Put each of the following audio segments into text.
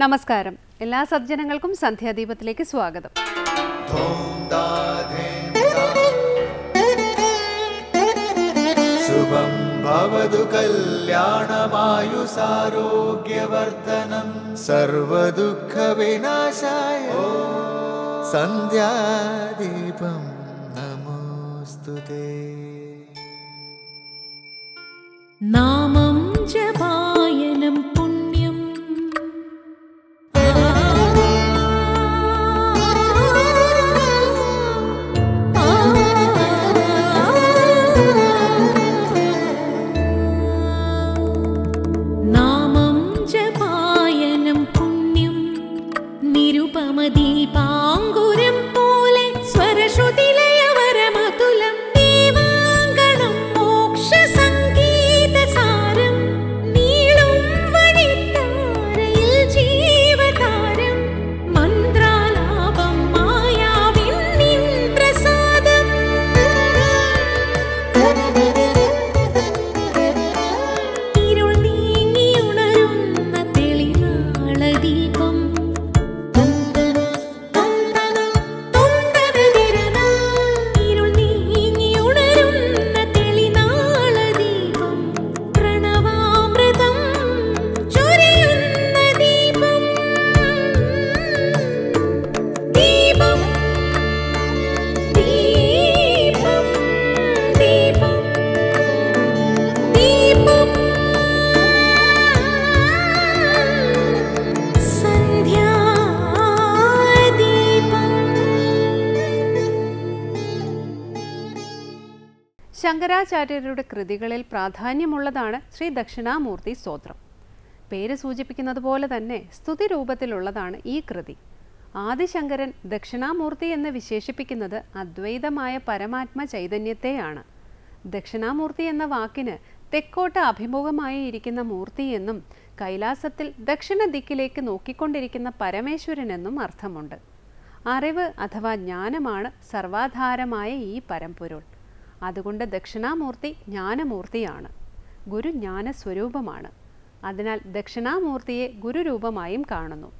നമസ്കാരം. എല്ലാ സജ്ജനങ്ങൾക്കും സന്ധ്യാദീപത്തിലേക്ക് സ്വാഗതം. ശുഭം ഭവതു കല്യാണമായുസാരോഗ്യവർദ്ധനം. സർവദുഃഖവിനാശായ സന്ധ്യാദീപം നമോസ്തുതേ നാമം ജപായനം ശങ്കരാചാര്യരുടെ കൃതികളിൽ പ്രാധാന്യമുള്ളതാണ് ശ്രീ ദക്ഷിണാമൂർത്തി സ്തോത്രം. പേര് സൂചിപ്പിക്കുന്നത് പോലെ തന്നെ സ്തുതി രൂപത്തിലുള്ളതാണ് ഈ കൃതി. ആദിശങ്കരൻ ദക്ഷിണാമൂർത്തി എന്ന് വിശേഷിപ്പിക്കുന്നത് അദ്വൈതമായ പരമാത്മ ചൈതന്യത്തെയാണ്. ദക്ഷിണാമൂർത്തി എന്ന വാക്കിന് തെക്കോട്ട് അഭിമുഖമായി ഇരിക്കുന്ന മൂർത്തി എന്നും കൈലാസത്തിൽ ദക്ഷിണ ദിക്കിലേക്ക് നോക്കിക്കൊണ്ടിരിക്കുന്ന പരമേശ്വരനെന്നും അർത്ഥമുണ്ട്. അറിവ് അഥവാ ജ്ഞാനമാണ് സർവാധാരമായ ഈ പരമ്പൊരുൾ. അതുകൊണ്ട് ദക്ഷിണാമൂർത്തി ജ്ഞാനമൂർത്തിയാണ്. ഗുരു ജ്ഞാനസ്വരൂപമാണ്. അതിനാൽ ദക്ഷിണാമൂർത്തിയെ ഗുരുരൂപമായും കാണുന്നു.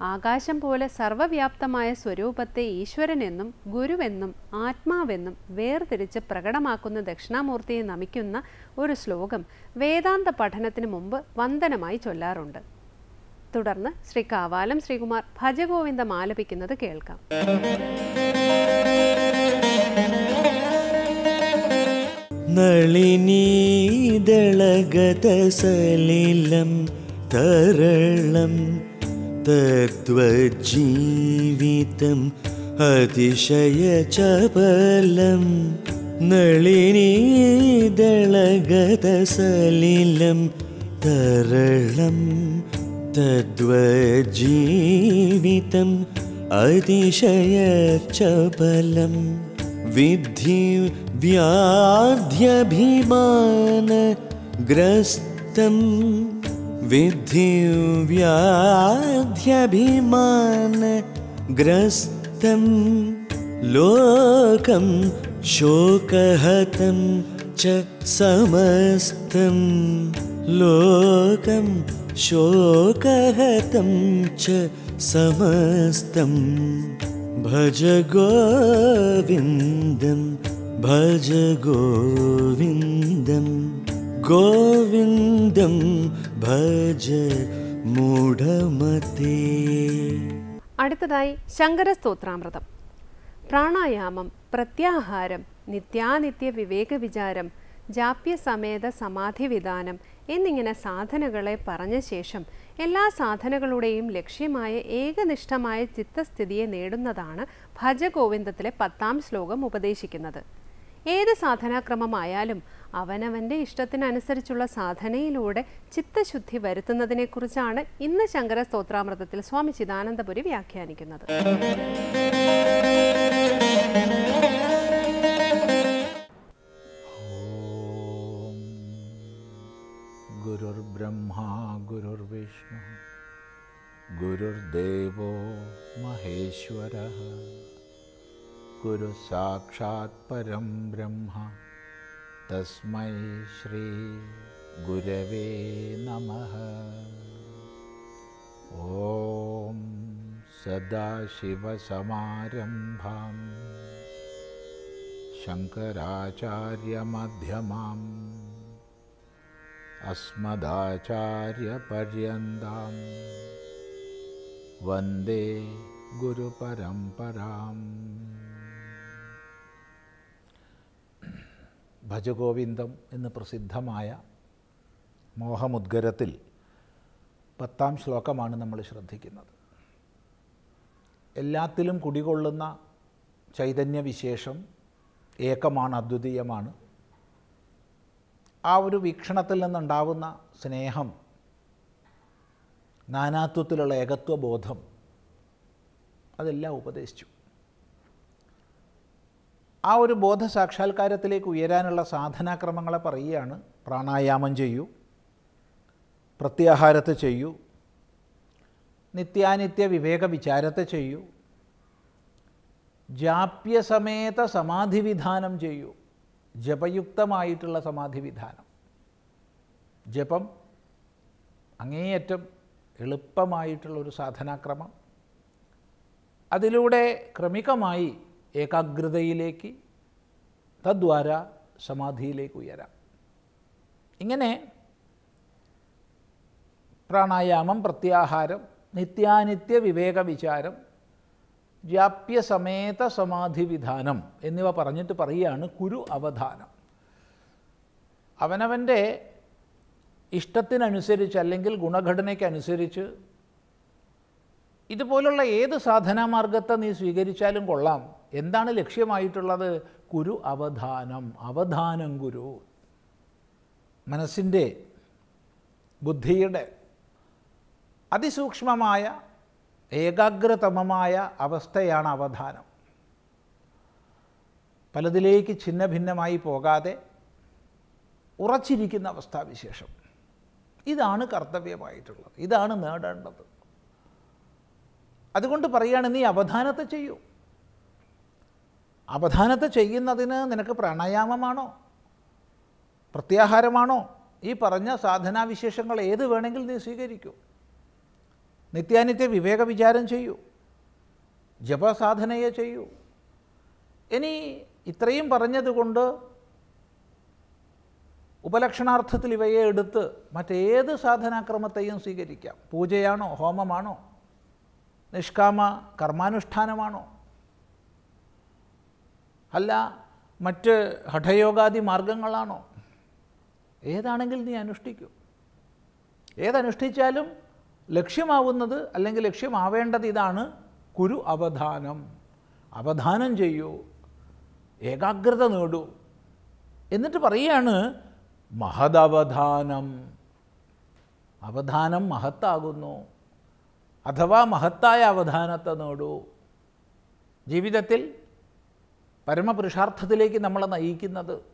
ആകാശം പോലെ സർവവ്യാപ്തമായ സ്വരൂപത്തെ ഈശ്വരനെന്നും ഗുരുവെന്നും ആത്മാവെന്നും വേർതിരിച്ച് പ്രകടമാക്കുന്ന ദക്ഷിണാമൂർത്തിയെ നമിക്കുന്ന ഒരു ശ്ലോകം വേദാന്ത പഠനത്തിന് മുമ്പ് വന്ദനമായി ചൊല്ലാറുണ്ട്. തുടർന്ന് ശ്രീ കാവാലം ശ്രീകുമാർ ഭജഗോവിന്ദം ആലപിക്കുന്നത് കേൾക്കാം. നളിനീദളഗതസലിലം തരളം തദ്വജ്ജീവിതം അതിശയചപലം നളിനീതളഗതസലിലം തരളം തദ്വജീവിതം അതിശയചപലം विद्धि व्याध्यभिमानग्रस्तं विद्धि व्याध्यभिमानग्रस्तं लोकं शोकहतं च समस्तं लोकं शोकहतं च समस्तम् ഭജ ഗോവിന്ദം ഭജ ഗോവിന്ദം ഗോവിന്ദം ഭജ മൂഢമതേ. അടുത്തതായി ശങ്കരസ്തോത്രാമൃതം. പ്രാണായാമം പ്രത്യാഹാരം നിത്യാനിത്യ വിവേക വിചാരം ജാപ്യസമേത സമാധി വിധാനം എന്നിങ്ങനെ സാധനകളെ പറഞ്ഞ ശേഷം എല്ലാ സാധനകളുടെയും ലക്ഷ്യമായ ഏകനിഷ്ഠമായ ചിത്തസ്ഥിതിയെ നേടുന്നതാണ് ഭജഗോവിന്ദത്തിലെ പത്താം ശ്ലോകം ഉപദേശിക്കുന്നത്. ഏത് സാധനാക്രമമായാലും അവനവന്റെ ഇഷ്ടത്തിനനുസരിച്ചുള്ള സാധനയിലൂടെ ചിത്തശുദ്ധി വരുത്തുന്നതിനെക്കുറിച്ചാണ് ഇന്ന് ശങ്കര സ്തോത്രാമൃതത്തിൽ സ്വാമി ചിദാനന്ദപുരി വ്യാഖ്യാനിക്കുന്നത്. गुरुर्ब्रह्मा गुरुर्विष्णु गुरुर्देवो महेश्वरः गुरुः साक्षात् परं ब्रह्म तस्मै श्रीगुरवे नमः ॐ सदाशिवसमारम्भां शङ्कराचार्यमध्यमाम् अस्मदाचार्यपर्यन्तां वन्दे गुरुपरम्पराम् ഭജഗോവിന്ദം എന്ന് പ്രസിദ്ധമായ മോഹമുദ്ഗരത്തിൽ പത്താം ശ്ലോകമാണ് നമ്മൾ ശ്രദ്ധിക്കുന്നത് എല്ലാത്തിലും കുടികൊള്ളുന്ന ചൈതന്യവിശേഷം ഏകമാണ് അദ്വിതീയമാണ് ആ ഒരു വീക്ഷണത്തിൽ നിന്നുണ്ടാവുന്ന സ്നേഹം നാനാത്വത്തിലുള്ള ഏകത്വബോധം അതെല്ലാം ഉപദേശിച്ചു. ആ ഒരു ബോധസാക്ഷാത്കാരത്തിലേക്ക് ഉയരാനുള്ള സാധനാക്രമങ്ങളെ പറയുകയാണ് പ്രാണായാമം ചെയ്യൂ പ്രത്യാഹാരത്തെ ചെയ്യൂ നിത്യാനിത്യ വിവേക വിചാരത്തെ ചെയ്യൂ ജാപ്യസമേത സമാധിവിധാനം ചെയ്യൂ. ജപയുക്തമായിട്ടുള്ള സമാധി വിധാനം. ജപം അങ്ങേയറ്റം എളുപ്പമായിട്ടുള്ളൊരു സാധനാക്രമം. അതിലൂടെ ക്രമികമായി ഏകാഗ്രതയിലേക്ക് തദ്വാര സമാധിയിലേക്ക് ഉയരാം. ഇങ്ങനെ പ്രാണായാമം പ്രത്യാഹാരം നിത്യാനിത്യ വിവേക വിചാരം ജാപ്യസമേത സമാധി വിധാനം എന്നിവ പറഞ്ഞിട്ട് പറയുകയാണ് കുരു അവധാനം. അവനവന്റെ ഇഷ്ടത്തിനനുസരിച്ച് അല്ലെങ്കിൽ ഗുണഘടനയ്ക്കനുസരിച്ച് ഇതുപോലുള്ള ഏത് സാധനാമാർഗത്തെ നീ സ്വീകരിച്ചാലും കൊള്ളാം. എന്താണ് ലക്ഷ്യമായിട്ടുള്ളത്? കുരു അവധാനം. അവധാനം ഗുരു മനസ്സിന്റെ ബുദ്ധിയുടെ അതിസൂക്ഷ്മമായ ഏകാഗ്രതമമായ അവസ്ഥയാണ് അവധാനം. പലതിലേക്ക് ഛിന്ന ഭിന്നമായി പോകാതെ ഉറച്ചിരിക്കുന്ന അവസ്ഥാവിശേഷം. ഇതാണ് കർത്തവ്യമായിട്ടുള്ളത്. ഇതാണ് നേടേണ്ടത്. അതുകൊണ്ട് പറയുകയാണ് നീ അവധാനത്തെ ചെയ്യൂ. അവധാനത്തെ ചെയ്യുന്നതിന് നിനക്ക് പ്രാണായാമമാണോ? പ്രത്യാഹാരമാണോ? ഈ പറഞ്ഞ സാധനാവിശേഷങ്ങൾ ഏത് വേണമെങ്കിൽ നീ സ്വീകരിക്കൂ. നിത്യാനിത്യ വിവേക വിചാരം ചെയ്യൂ. ജപസാധനയെ ചെയ്യൂ. ഇനി ഇത്രയും പറഞ്ഞതുകൊണ്ട് ഉപലക്ഷണാർത്ഥത്തിൽ ഇവയെ എടുത്ത് മറ്റേത് സാധനാക്രമത്തെയും സ്വീകരിക്കാം. പൂജയാണോ ഹോമമാണോ നിഷ്കാമ കർമാനുഷ്ഠാനമാണോ? അല്ല മറ്റ് ഹഠയോഗാദി മാർഗങ്ങളാണോ? ഏതാണെങ്കിൽ നീ അനുഷ്ഠിക്കൂ. ഏതനുഷ്ഠിച്ചാലും ലക്ഷ്യമാവുന്നത് അല്ലെങ്കിൽ ലക്ഷ്യമാവേണ്ടത് ഇതാണ് കുരു അവധാനം. അവധാനം ചെയ്യൂ. ഏകാഗ്രത നേടൂ. എന്നിട്ട് പറയുകയാണ് മഹദവധാനം. അവധാനം മഹത്താകുന്നു. അഥവാ മഹത്തായ അവധാനത്തെ നേടൂ. ജീവിതത്തിൽ പരമപുരുഷാർത്ഥത്തിലേക്ക് നമ്മളെ നയിക്കുന്നത്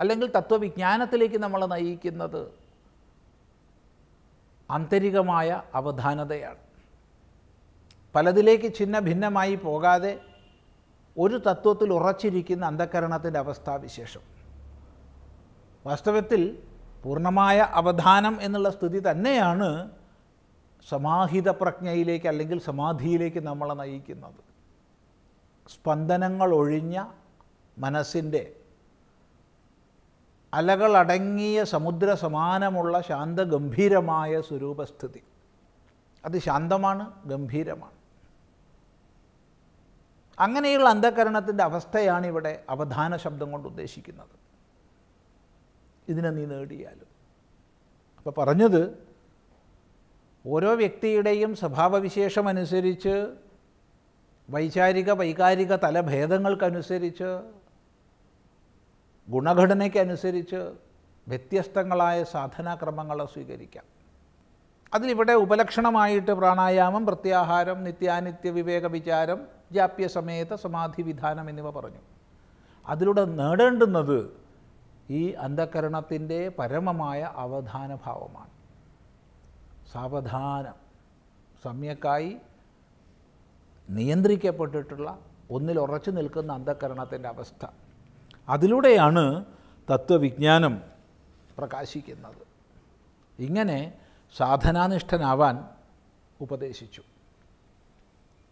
അല്ലെങ്കിൽ തത്വവിജ്ഞാനത്തിലേക്ക് നമ്മളെ നയിക്കുന്നത് ആന്തരികമായ അവധാനതയാണ്. പലതിലേക്ക് ഛിന്ന ഭിന്നമായി പോകാതെ ഒരു തത്വത്തിൽ ഉറച്ചിരിക്കുന്ന അന്ധകരണത്തിന്റെ അവസ്ഥാവിശേഷം വാസ്തവത്തിൽ പൂർണമായ അവധാനം എന്നുള്ള സ്ഥിതി തന്നെയാണ് സമാഹിത പ്രജ്ഞയിലേക്ക് അല്ലെങ്കിൽ സമാധിയിലേക്ക് നമ്മളെ നയിക്കുന്നത്. സ്പന്ദനങ്ങൾ ഒഴിഞ്ഞ മനസ്സിന്റെ അലകളടങ്ങിയ സമുദ്ര സമാനമുള്ള ശാന്തഗംഭീരമായ സ്വരൂപസ്ഥിതി. അത് ശാന്തമാണ് ഗംഭീരമാണ്. അങ്ങനെയുള്ള അന്ധകരണത്തിന്റെ അവസ്ഥയാണ് ഇവിടെ അവധാന ശബ്ദം കൊണ്ട് ഉദ്ദേശിക്കുന്നത്. ഇതിനെ നീ നേടിയാലും. അപ്പോൾ പറഞ്ഞത് ഓരോ വ്യക്തിയുടെയും സ്വഭാവവിശേഷമനുസരിച്ച് വൈചാരിക വൈകാരിക തലഭേദങ്ങൾക്കനുസരിച്ച് ഗുണഘടനയ്ക്കനുസരിച്ച് വ്യത്യസ്തങ്ങളായ സാധനാക്രമങ്ങൾ സ്വീകരിക്കാം. അതിലിവിടെ ഉപലക്ഷണമായിട്ട് പ്രാണായാമം പ്രത്യാഹാരം നിത്യാനിത്യ വിവേക വിചാരം ജാപ്യസമേത സമാധി വിധാനം എന്നിവ പറഞ്ഞു. അതിലൂടെ നേടേണ്ടുന്നത് ഈ അന്ധകരണത്തിന്റെ പരമമായ അവധാന ഭാവമാണ് സാവധാനം സമ്യക്കായി നിയന്ത്രിക്കപ്പെട്ടിട്ടുള്ള ഒന്നിൽ ഉറച്ചു നിൽക്കുന്ന അന്ധകരണത്തിന്റെ അവസ്ഥ. അതിലൂടെയാണ് തത്വവിജ്ഞാനം പ്രകാശിക്കുന്നത്. ഇങ്ങനെ സാധനാനിഷ്ഠനാവാൻ ഉപദേശിച്ചു.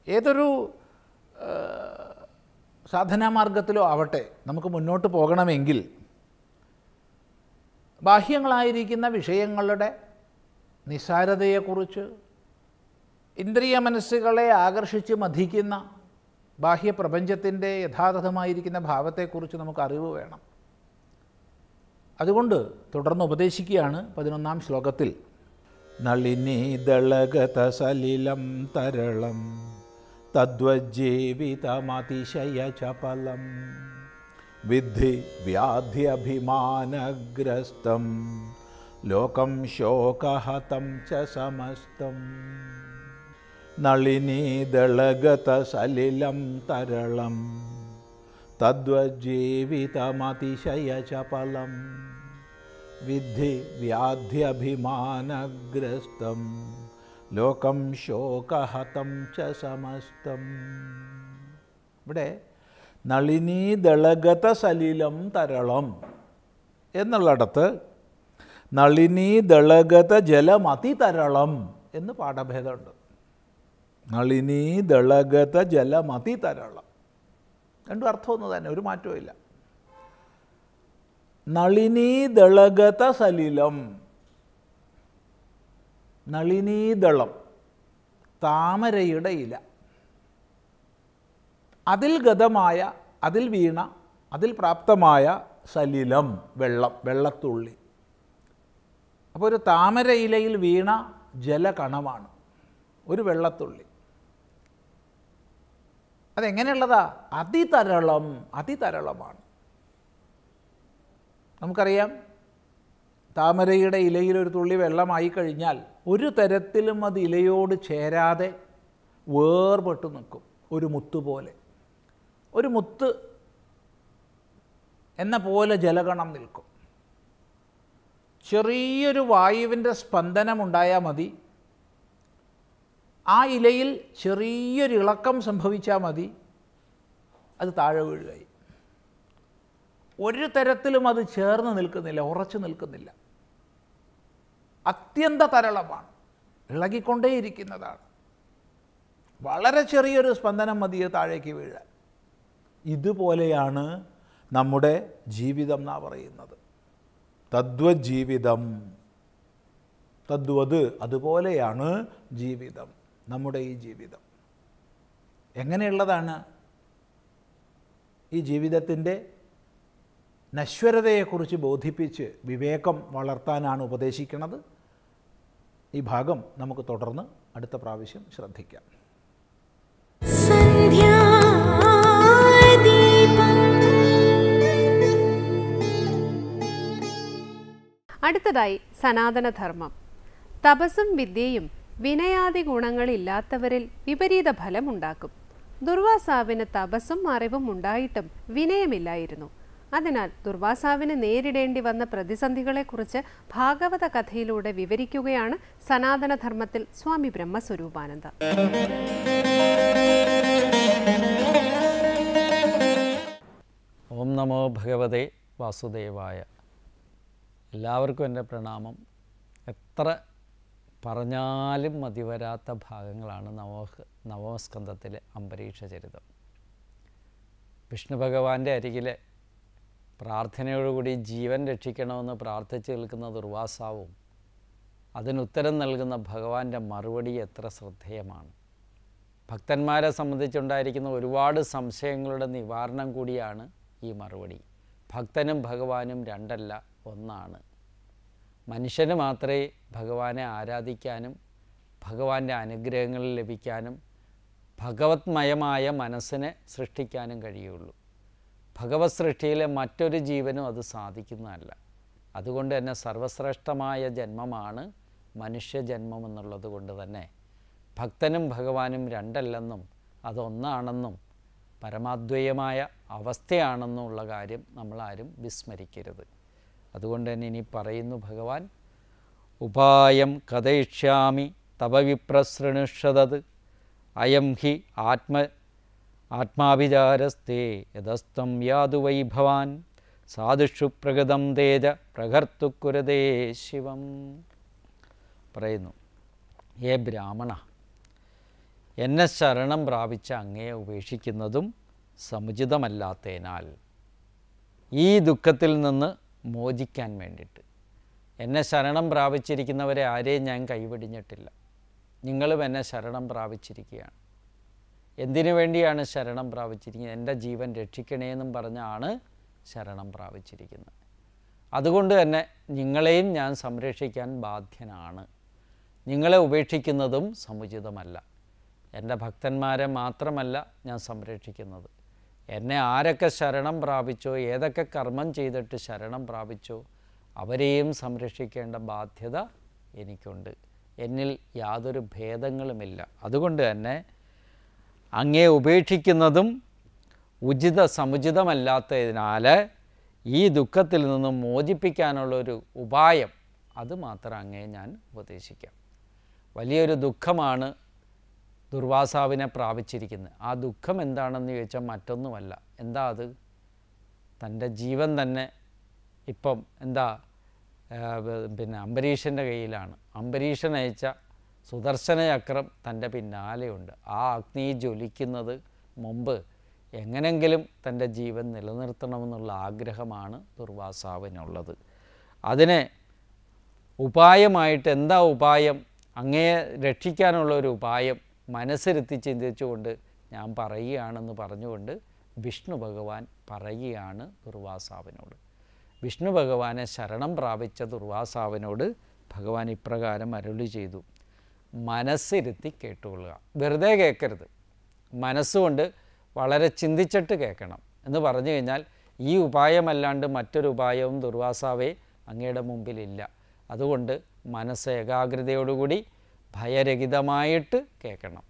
ഏതൊരു സാധനാമാർഗത്തിലോ ആവട്ടെ നമുക്ക് മുന്നോട്ട് പോകണമെങ്കിൽ ബാഹ്യങ്ങളായിരിക്കുന്ന വിഷയങ്ങളുടെ നിസാരതയെക്കുറിച്ച് ഇന്ദ്രിയ മനസ്സുകളെ ആകർഷിച്ച് മഥിക്കുന്ന ബാഹ്യപ്രപഞ്ചത്തിന്റെ യഥാർത്ഥമായിരിക്കുന്ന ഭാവത്തെക്കുറിച്ച് നമുക്ക് അറിവ് വേണം. അതുകൊണ്ട് തുടർന്ന് ഉപദേശിക്കുകയാണ് പതിനൊന്നാം ശ്ലോകത്തിൽ. നളിനി ദളഗത സലിലം തരളം തദ്വജ്ജീവിതമതിശയ ചപലം വിദ്ധി വ്യാധ്യഭിമാനഗ്രസ്തം ലോകം ശോകഹതം ച സമസ്തം. നളിനി ദളഗത സലിലം തരളം തദ്വജീവിതമതിശയ ചപലം വിദ്ധി വ്യാധ്യഭിമാനഗ്രസ്തം ലോകം ശോകഹതം ച സമസ്തം. ഇവിടെ നളിനീദളഗത സലിലം തരളം എന്നുള്ളിടത്ത് നളിനീദളഗത ജലമതി തരളം എന്ന് പാഠഭേദമുണ്ട്. നളിനി ദളഗത ജലമതി തരളം രണ്ടും അർത്ഥമൊന്നും തന്നെ ഒരു മാറ്റവും ഇല്ല. നളിനി ദളഗത സലിലം. നളിനീദളം താമരയുടെ ഇല. അതിൽ ഗതമായ അതിൽ വീണ അതിൽ പ്രാപ്തമായ സലിലം വെള്ളം വെള്ളത്തുള്ളി. അപ്പോൾ ഒരു താമര ഇലയിൽ വീണ ജലകണമാണ് ഒരു വെള്ളത്തുള്ളി. അതെങ്ങനെയുള്ളതാ? അതിതരളം അതിതരളമാണ്. നമുക്കറിയാം താമരയുടെ ഇലയിൽ ഒരു തുള്ളി വെള്ളമായി കഴിഞ്ഞാൽ ഒരു തരത്തിലും അത് ഇലയോട് ചേരാതെ വേർപെട്ടു നിൽക്കും ഒരു മുത്ത് പോലെ. ഒരു മുത്ത് എന്ന പോലെ ജലഗണം നിൽക്കും. ചെറിയൊരു വായുവിന്റെ സ്പന്ദനമുണ്ടായാൽ മതി. ആ ഇലയിൽ ചെറിയൊരു ഇളക്കം സംഭവിച്ചാൽ മതി. അത് താഴെ വീഴുകയായി. ഒരു തരത്തിലും അത് ചേർന്ന് നിൽക്കുന്നില്ല ഉറച്ചു നിൽക്കുന്നില്ല. അത്യന്ത തരളമാണ്. ഇളകിക്കൊണ്ടേയിരിക്കുന്നതാണ്. വളരെ ചെറിയൊരു സ്പന്ദനം മതി താഴേക്ക് വീഴാൻ. ഇതുപോലെയാണ് നമ്മുടെ ജീവിതം എന്നാ പറയുന്നത്. തദ്വജീവിതം. തദ്വത് അതുപോലെയാണ് ജീവിതം. നമ്മുടെ ഈ ജീവിതം. എങ്ങനെയുള്ളതാണ് ഈ ജീവിതത്തിന്റെ നശ്വരതയെക്കുറിച്ച് ബോധിപ്പിച്ച് വിവേകം വളർത്താനാണ് ഉപദേശിക്കുന്നത്? ഈ ഭാഗം നമുക്ക് തുടർന്ന് അടുത്ത പ്രാവശ്യം ശ്രദ്ധിക്കാം. അടുത്തതായി സനാതനധർമ്മം. തപസ്സും വിദ്യയും വിനയാദി ഗുണങ്ങളില്ലാത്തവരിൽ വിപരീത ഫലമുണ്ടാക്കും ദുർവാസാവിന് തപസ്സും അറിവും ഉണ്ടായിട്ടും വിനയമില്ലായിരുന്നു. അതിനാൽ ദുർവാസാവിന് നേരിടേണ്ടി വന്ന പ്രതിസന്ധികളെക്കുറിച്ച് ഭാഗവത കഥയിലൂടെ വിവരിക്കുകയാണ് സനാതനധർമ്മത്തിൽ സ്വാമി ബ്രഹ്മസ്വരൂപാനന്ദ. ഓം നമോ ഭഗവതേ വാസുദേവായ. എല്ലാവർക്കും എന്റെ പ്രണാമം. എത്ര പറഞ്ഞാലും മതിവരാത്ത ഭാഗങ്ങളാണ് നവോ നവോസ്കന്ധത്തിലെ അംബരീക്ഷ ചരിതം. വിഷ്ണു ഭഗവാന്റെ അരികിലെ പ്രാർത്ഥനയോടുകൂടി ജീവൻ രക്ഷിക്കണമെന്ന് പ്രാർത്ഥിച്ചു നിൽക്കുന്ന ദുർവാസാവും അതിനുത്തരം നൽകുന്ന ഭഗവാന്റെ മറുപടി എത്ര ശ്രദ്ധേയമാണ്. ഭക്തന്മാരെ സംബന്ധിച്ചുണ്ടായിരിക്കുന്ന ഒരുപാട് സംശയങ്ങളുടെ നിവാരണം കൂടിയാണ് ഈ മറുപടി. ഭക്തനും ഭഗവാനും രണ്ടല്ല ഒന്നാണ്. മനുഷ്യന് മാത്രമേ ഭഗവാനെ ആരാധിക്കാനും ഭഗവാന്റെ അനുഗ്രഹങ്ങൾ ലഭിക്കാനും ഭഗവത്മയമായ മനസ്സിനെ സൃഷ്ടിക്കാനും കഴിയുള്ളൂ. ഭഗവത് സൃഷ്ടിയിലെ മറ്റൊരു ജീവനും അത് സാധിക്കുന്നതല്ല. അതുകൊണ്ട് തന്നെ സർവശ്രേഷ്ഠമായ ജന്മമാണ് മനുഷ്യജന്മം എന്നുള്ളത് കൊണ്ട് തന്നെ ഭക്തനും ഭഗവാനും രണ്ടല്ലെന്നും അതൊന്നാണെന്നും പരമാദ്വയമായ അവസ്ഥയാണെന്നുള്ള കാര്യം നമ്മളാരും വിസ്മരിക്കരുത്. അതുകൊണ്ട് തന്നെ ഇനി പറയുന്നു ഭഗവാൻ ഉപായം കഥയിഷ്യാമി തവ വിപ്രസൃണുഷതത് അയം ഹി ആത്മ ആത്മാവിചാരസ്തേ യഥസ്തം യാതു വൈ ഭവാൻ സാധുഷു പ്രകൃതം തേജ പ്രകർത്തുക്കുരതേ ശിവം. പറയുന്നു ഏ ബ്രാഹ്മണ എന്നെ ശരണം പ്രാപിച്ച അങ്ങയെ ഉപേക്ഷിക്കുന്നതും സമുചിതമല്ലാത്തതിനാൽ ഈ ദുഃഖത്തിൽ നിന്ന് മോചിക്കാൻ വേണ്ടിയിട്ട്. എന്നെ ശരണം പ്രാപിച്ചിരിക്കുന്നവരെ ആരെയും ഞാൻ കൈവെടിഞ്ഞിട്ടില്ല. നിങ്ങളും എന്നെ ശരണം പ്രാപിച്ചിരിക്കുകയാണ്. എന്തിനു വേണ്ടിയാണ് ശരണം പ്രാപിച്ചിരിക്കുന്നത്? എന്റെ ജീവൻ രക്ഷിക്കണേന്നും പറഞ്ഞാണ് ശരണം പ്രാപിച്ചിരിക്കുന്നത്. അതുകൊണ്ട് തന്നെ നിങ്ങളെയും ഞാൻ സംരക്ഷിക്കാൻ ബാധ്യനാണ്. നിങ്ങളെ ഉപേക്ഷിക്കുന്നതും സമുചിതമല്ല. എന്റെ ഭക്തന്മാരെ മാത്രമല്ല ഞാൻ സംരക്ഷിക്കുന്നത്. എന്നെ ആരൊക്കെ ശരണം പ്രാപിച്ചോ ഏതൊക്കെ കർമ്മം ചെയ്തിട്ട് ശരണം പ്രാപിച്ചോ അവരെയും സംരക്ഷിക്കേണ്ട ബാധ്യത എനിക്കുണ്ട്. എന്നിൽ യാതൊരു ഭേദങ്ങളുമില്ല. അതുകൊണ്ട് തന്നെ അങ്ങേ ഉപേക്ഷിക്കുന്നതും ഉചിത സമുചിതമല്ലാത്തതിനാൽ ഈ ദുഃഖത്തിൽ നിന്നും മോചിപ്പിക്കാനുള്ളൊരു ഉപായം അത് മാത്രം അങ്ങേ ഞാൻ ഉപദേശിക്കാം. വലിയൊരു ദുഃഖമാണ് ദുർവാസാവിനെ പ്രാപിച്ചിരിക്കുന്നത് ആ ദുഃഖം എന്താണെന്ന് ചോദിച്ചാൽ മറ്റൊന്നുമല്ല. എന്താ അത്? തന്റെ ജീവൻ തന്നെ ഇപ്പം എന്താ പിന്നെ അംബരീഷന്റെ കയ്യിലാണ്. അംബരീഷൻ അയച്ച സുദർശന ചക്രം തന്റെ പിന്നാലെയുണ്ട്. ആ അഗ്നി ജ്വലിക്കുന്നത് മുമ്പ് എങ്ങനെങ്കിലും തന്റെ ജീവൻ നിലനിർത്തണമെന്നുള്ള ആഗ്രഹമാണ് ദുർവാസാവിനുള്ളത്. അതിനെ ഉപായമായിട്ട് എന്താ ഉപായം? അങ്ങയെ രക്ഷിക്കാനുള്ള ഒരു ഉപായം മനസ്സിരുത്തി ചിന്തിച്ചുകൊണ്ട് ഞാൻ പറയുകയാണെന്ന് പറഞ്ഞുകൊണ്ട് വിഷ്ണു ഭഗവാൻ പറയുകയാണ് ദുർവാസാവിനോട്. വിഷ്ണു ഭഗവാനെ ശരണം പ്രാപിച്ച ദുർവാസാവിനോട് ഭഗവാൻ ഇപ്രകാരം അരുളി ചെയ്തു. മനസ്സിരുത്തി കേട്ടുകൊള്ളുക. വെറുതെ കേൾക്കരുത്. മനസ്സുകൊണ്ട് വളരെ ചിന്തിച്ചിട്ട് കേൾക്കണം. എന്ന് പറഞ്ഞു കഴിഞ്ഞാൽ ഈ ഉപായമല്ലാണ്ട് മറ്റൊരു ഉപായവും ദുർവാസാവേ അങ്ങയുടെ മുമ്പിലില്ല. അതുകൊണ്ട് മനസ്സ് ഏകാഗ്രതയോടുകൂടി ഭയരഹിതമായിട്ട് കേൾക്കണം.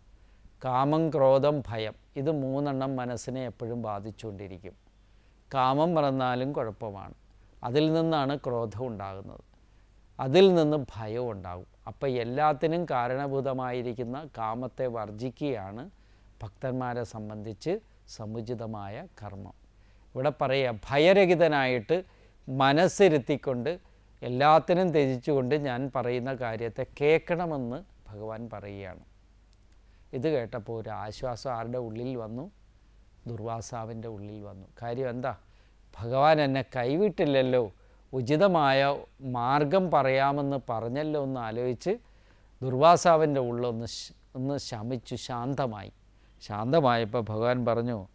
കാമം ക്രോധം ഭയം ഇത് മൂന്നെണ്ണം മനസ്സിനെ എപ്പോഴും ബാധിച്ചുകൊണ്ടിരിക്കും. കാമം പറഞ്ഞാലും കുഴപ്പമാണ്. അതിൽ നിന്നാണ് ക്രോധം ഉണ്ടാകുന്നത്. അതിൽ നിന്ന് ഭയം ഉണ്ടാകും. അപ്പം എല്ലാത്തിനും കാരണഭൂതമായിരിക്കുന്ന കാമത്തെ വർജിക്കുകയാണ് ഭക്തന്മാരെ സംബന്ധിച്ച് സമുചിതമായ കർമ്മം. ഇവിടെ പറയുക ഭയരഹിതനായിട്ട് മനസ്സിരുത്തിക്കൊണ്ട് എല്ലാത്തിനും ത്യജിച്ചുകൊണ്ട് ഞാൻ പറയുന്ന കാര്യത്തെ കേൾക്കണമെന്ന് ഭഗവാൻ പറയുകയാണ്. ഇത് കേട്ടപ്പോൾ ഒരു ആശ്വാസം ആരുടെ ഉള്ളിൽ വന്നു? ദുർവാസാവിന്റെ ഉള്ളിൽ വന്നു. കാര്യം എന്താ? ഭഗവാൻ എന്നെ കൈവിട്ടില്ലല്ലോ. ഉചിതമായ മാർഗം പറയാമെന്ന് പറഞ്ഞല്ലോ എന്ന് ആലോചിച്ച് ദുർവാസാവിന്റെ ഉള്ളൊന്ന് ഒന്ന് ശമിച്ചു ശാന്തമായി. ശാന്തമായപ്പോൾ ഭഗവാൻ പറഞ്ഞു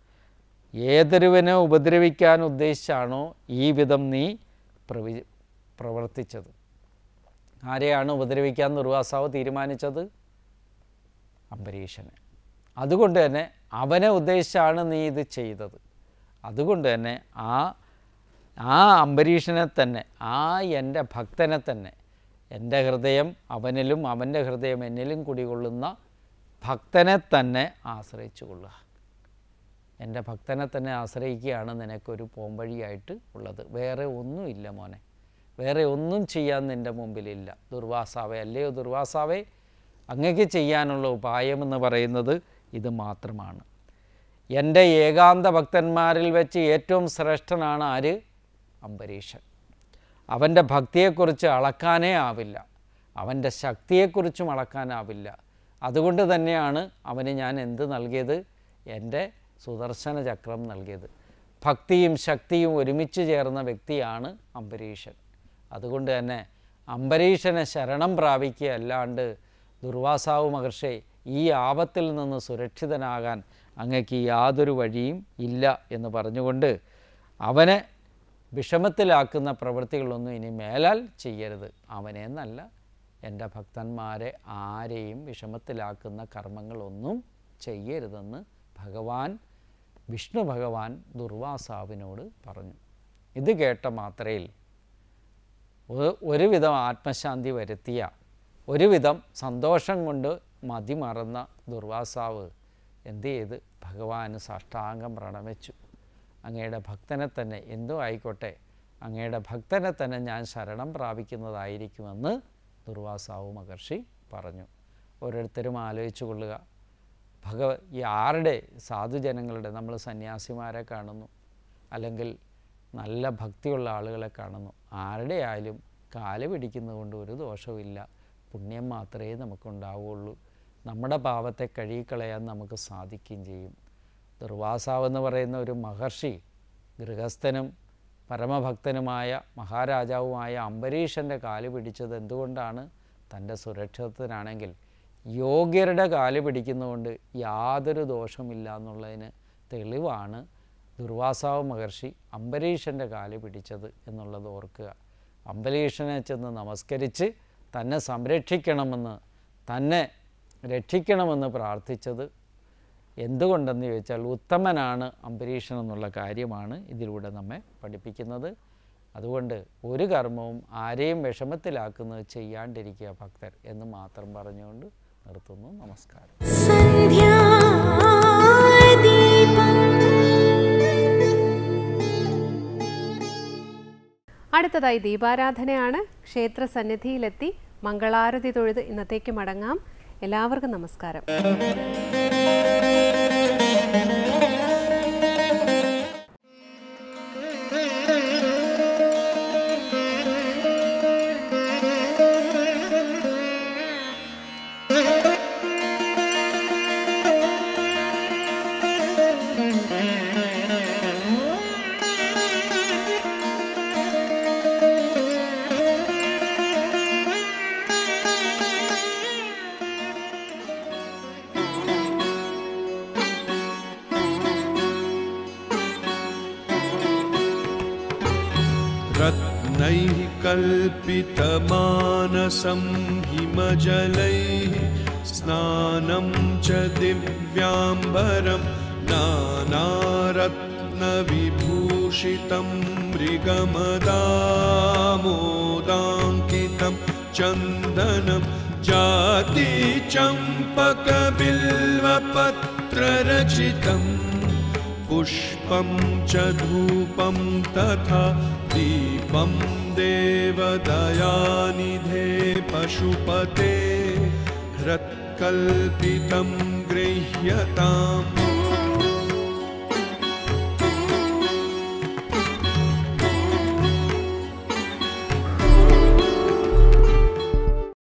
ഏതൊരുവനെ ഉപദ്രവിക്കാൻ ഉദ്ദേശിച്ചാണോ ഈ വിധം നീ പ്രവി പ്രവർത്തിച്ചത്? ആരെയാണ് ഉപദ്രവിക്കാൻ ദുർവാസാവ് തീരുമാനിച്ചത്? അംബരീഷനെ. അതുകൊണ്ട് തന്നെ അവനെ ഉദ്ദേശിച്ചാണ് നീ ഇത് ചെയ്തത്. അതുകൊണ്ട് തന്നെ ആ ആ അംബരീഷനെ തന്നെ ആ എന്റെ ഭക്തനെ തന്നെ എന്റെ ഹൃദയം അവനിലും അവന്റെ ഹൃദയം എന്നിലും കുടികൊള്ളുന്ന ഭക്തനെ തന്നെ ആശ്രയിച്ചു കൊള്ളുക. എന്റെ ഭക്തനെ തന്നെ ആശ്രയിക്കുകയാണ് നിനക്കൊരു പോംവഴിയായിട്ട് ഉള്ളത്. വേറെ ഒന്നുമില്ല മോനെ. വേറെ ഒന്നും ചെയ്യാൻ നിന്റെ മുമ്പിലില്ല. ദുർവാസാവേ അല്ലയോ ദുർവാസാവേ? അങ്ങക്ക് ചെയ്യാനുള്ള ഉപായമെന്ന് പറയുന്നത് ഇത് മാത്രമാണ്. എന്റെ ഏകാന്ത ഭക്തന്മാരിൽ വെച്ച് ഏറ്റവും ശ്രേഷ്ഠനാണ് ആര്? അംബരീഷൻ. അവന്റെ ഭക്തിയെക്കുറിച്ച് അളക്കാനേ ആവില്ല. അവന്റെ ശക്തിയെക്കുറിച്ചും അളക്കാനാവില്ല അതുകൊണ്ട് തന്നെയാണ് അവന് ഞാൻ എന്ത് നൽകിയത്? എന്റെ സുദർശന ചക്രം നൽകിയത്. ഭക്തിയും ശക്തിയും ഒരുമിച്ച് ചേർന്ന വ്യക്തിയാണ് അംബരീഷൻ. അതുകൊണ്ട് തന്നെ അംബരീഷനെ ശരണം പ്രാപിക്കുക അല്ലാണ്ട് ദുർവാസാവ് മഹർഷി ഈ ആപത്തിൽ നിന്ന് സുരക്ഷിതനാകാൻ അങ്ങക്ക് യാതൊരു വഴിയും ഇല്ല എന്ന് പറഞ്ഞുകൊണ്ട് അവനെ വിഷമത്തിലാക്കുന്ന പ്രവൃത്തികളൊന്നും ഇനി മേലാൽ ചെയ്യരുത്. അവനെ എന്നല്ല എന്റെ ഭക്തന്മാരെ ആരെയും വിഷമത്തിലാക്കുന്ന കർമ്മങ്ങളൊന്നും ചെയ്യരുതെന്ന് ഭഗവാൻ വിഷ്ണു ഭഗവാൻ ദുർവാസാവിനോട് പറഞ്ഞു. ഇത് കേട്ട മാത്രയിൽ ഒരുവിധം ആത്മശാന്തി വരുത്തിയ ഒരുവിധം സന്തോഷം കൊണ്ട് മതിമറന്ന ദുർവാസാവ് എന്ത് ചെയ്ത്? ഭഗവാന് സാഷ്ടാംഗം പ്രണമിച്ചു. അങ്ങയുടെ ഭക്തനെ തന്നെ എന്തോ ആയിക്കോട്ടെ അങ്ങയുടെ ഭക്തനെ തന്നെ ഞാൻ ശരണം പ്രാപിക്കുന്നതായിരിക്കുമെന്ന് ദുർവാസാവ് മഹർഷി പറഞ്ഞു. ഓരോരുത്തരും ആലോചിച്ചു കൊള്ളുക. ഭഗവ ഈ ആരുടെ സാധുജനങ്ങളുടെ നമ്മൾ സന്യാസിമാരെ കാണുന്നു? അല്ലെങ്കിൽ നല്ല ഭക്തിയുള്ള ആളുകളെ കാണുന്നു. ആരുടെ ആയാലും കാൽ പിടിക്കുന്നത് കൊണ്ട് ഒരു ദോഷവുമില്ല. പുണ്യം മാത്രമേ നമുക്കുണ്ടാവുകയുള്ളൂ. നമ്മുടെ പാപത്തെ കഴുകിക്കളയാൻ നമുക്ക് സാധിക്കുകയും ചെയ്യും. ദുർവാസാവ് എന്ന് പറയുന്ന ഒരു മഹർഷി ഗൃഹസ്ഥനും പരമഭക്തനുമായ മഹാരാജാവുമായ അംബരീഷന്റെ കാൽ പിടിച്ചത് എന്തുകൊണ്ടാണ്? തന്റെ സുരക്ഷിതത്തിനാണെങ്കിൽ യോഗ്യരുടെ കാൽ പിടിക്കുന്നതുകൊണ്ട് യാതൊരു ദോഷമില്ല എന്നുള്ളതിന് തെളിവാണ് ദുർവാസാവ് മഹർഷി അംബരീഷന്റെ കാൽ പിടിച്ചത് എന്നുള്ളത് ഓർക്കുക. അംബരീഷനെ ചെന്ന് നമസ്കരിച്ച് തന്നെ സംരക്ഷിക്കണമെന്ന് തന്നെ രക്ഷിക്കണമെന്ന് പ്രാർത്ഥിച്ചത് എന്തുകൊണ്ടെന്ന് ചോദിച്ചാൽ ഉത്തമനാണ് അംബരീഷൻ എന്നുള്ള കാര്യമാണ് ഇതിലൂടെ നമ്മെ പഠിപ്പിക്കുന്നത്. അതുകൊണ്ട് ഒരു കർമ്മവും ആരെയും വിഷമത്തിലാക്കുന്നത് ചെയ്യാണ്ടിരിക്കുക ഭക്തർ എന്ന് മാത്രം പറഞ്ഞുകൊണ്ട് നിർത്തുന്നു. നമസ്കാരം. അടുത്തതായി ദീപാരാധനയാണ്. ക്ഷേത്ര സന്നിധിയിലെത്തി മംഗളാരതി തൊഴുത് ഇന്നത്തേക്ക് മടങ്ങാം. എല്ലാവർക്കും നമസ്കാരം. हिमजलैः स्नानं च दिव्याम्बरं नानारत्नविभूषितं मृगमदामोदाङ्कितं चन्दनं जातिचम्पकबिल्वपत्ररचितम् पुष्पं च धूपं तथा दीपं देवदयानिधे पशुपते हृत्कल्पितं गृह्यताम्